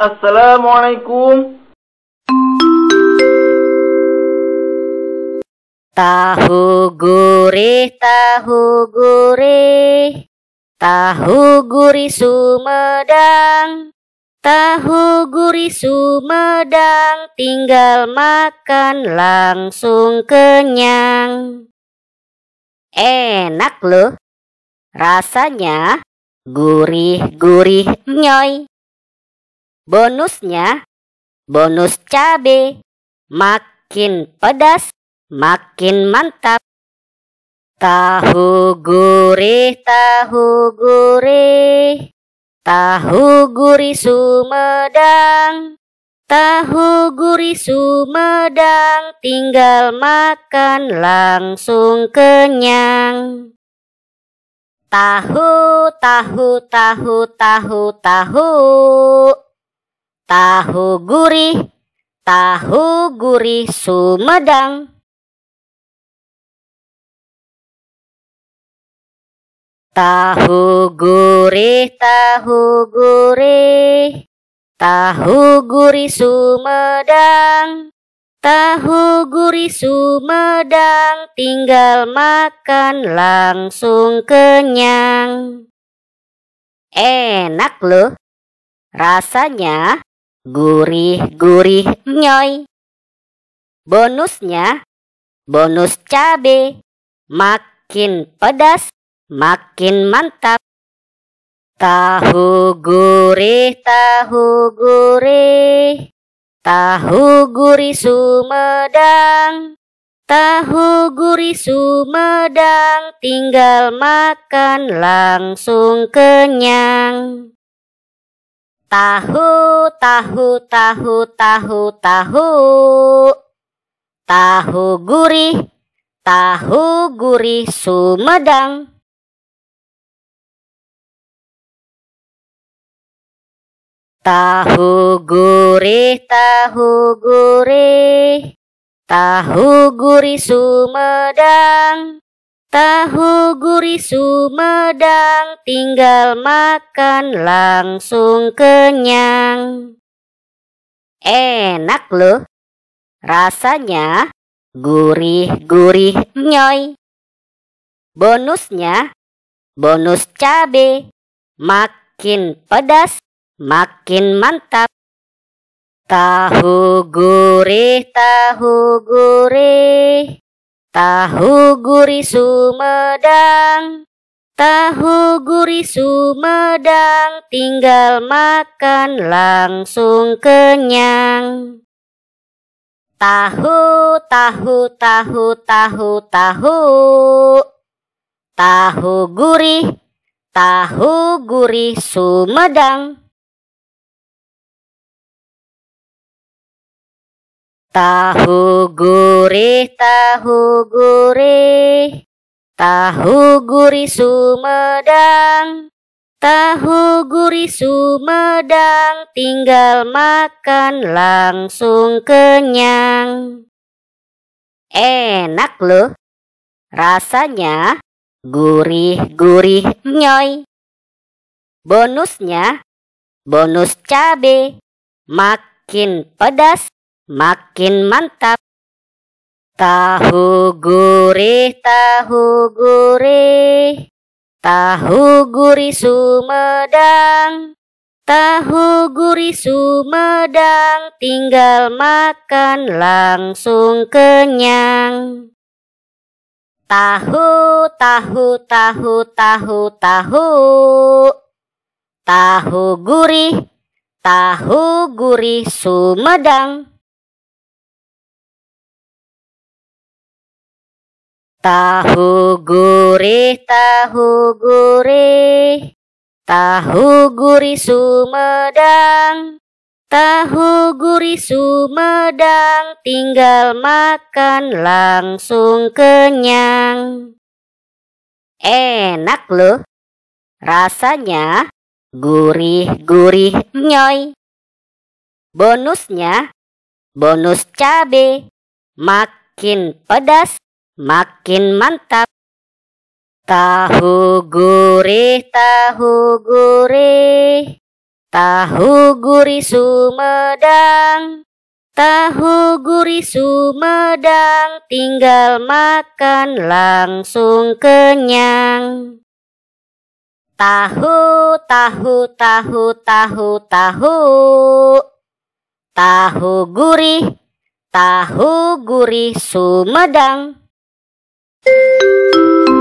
Assalamualaikum. Tahu gurih, tahu gurih, tahu gurih Sumedang, tahu gurih Sumedang, tinggal makan langsung kenyang. Enak loh, rasanya gurih-gurih nyoy. Bonusnya, bonus cabe, makin pedas makin mantap. Tahu gurih, tahu gurih, tahu gurih Sumedang, tahu gurih Sumedang, tinggal makan langsung kenyang. Tahu, tahu, tahu, tahu, tahu, tahu gurih, tahu gurih Sumedang. Tahu gurih, tahu gurih, tahu gurih Sumedang, tahu gurih Sumedang, tinggal makan langsung kenyang. Enak loh, rasanya gurih-gurih nyoy. Bonusnya, bonus cabe, makin pedas makin mantap. Tahu gurih, tahu gurih, tahu gurih Sumedang, tahu gurih Sumedang, tinggal makan langsung kenyang. Tahu, tahu, tahu, tahu, tahu, tahu gurih, tahu gurih Sumedang. Tahu gurih, tahu gurih, tahu gurih Sumedang, tahu gurih Sumedang, tinggal makan langsung kenyang. Enak loh, rasanya gurih-gurih nyoy. Bonusnya, bonus cabe, makin pedas makin mantap. Tahu gurih, tahu gurih, tahu gurih Sumedang, tahu gurih Sumedang, tinggal makan langsung kenyang. Tahu, tahu, tahu, tahu, tahu, tahu gurih, tahu gurih Sumedang. Tahu gurih, tahu gurih, tahu gurih Sumedang, tahu gurih Sumedang, tinggal makan langsung kenyang. Enak loh, rasanya gurih-gurih nyoy. Bonusnya, bonus cabe, makin pedas makin mantap. Tahu gurih, tahu gurih, tahu gurih Sumedang, tahu gurih Sumedang, tinggal makan langsung kenyang. Tahu, tahu, tahu, tahu, tahu, tahu gurih, tahu gurih Sumedang. Tahu gurih, tahu gurih, tahu gurih Sumedang, tahu gurih Sumedang, tinggal makan langsung kenyang. Enak loh, rasanya gurih-gurih nyoy. Bonusnya, bonus cabe, makin pedas makin mantap. Tahu gurih, tahu gurih, Tahu gurih Sumedang. Tahu gurih Sumedang. Tinggal makan langsung kenyang. Tahu, tahu, tahu, tahu, tahu. Tahu gurih Tahu gurih Sumedang Thank you.